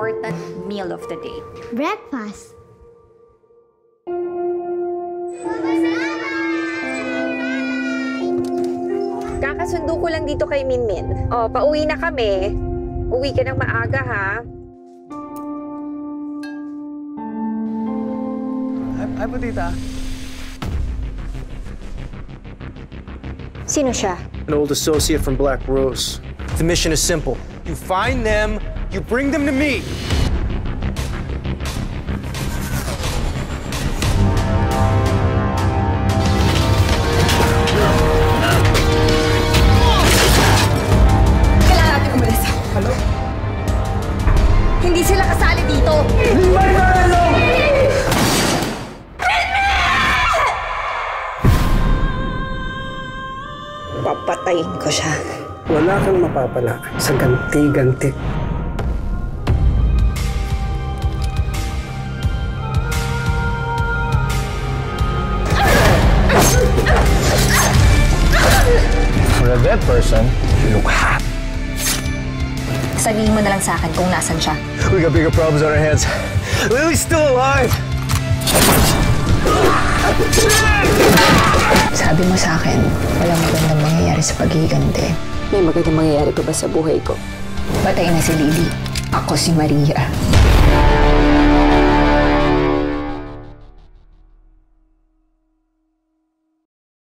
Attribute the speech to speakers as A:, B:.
A: important meal of the day.
B: Breakfast.
C: Kakasundo ko lang dito kay Minmin. O, pauwi na kami. Uwi ka ng maaga, ha?
D: Ay, ay po, tita.
A: Sino siya?
E: An old associate from Black Rose. The mission is simple. You find them, you bring them to me.
A: Hindi sila kasali dito.
C: Papatayin ko siya.
D: Wala kang mapapala sa ganti-ganti.
E: Person, you look hot.
A: Sabihin mo na lang sa akin kung nasan siya.
E: We got bigger problems on our hands. Lily's still alive!
F: Sabi mo sa akin, walang magandang mangyayari sa paghihiganti.
C: May magandang mangyayari pa ba sa buhay ko?
F: Batay na si Lily. Ako si Maria.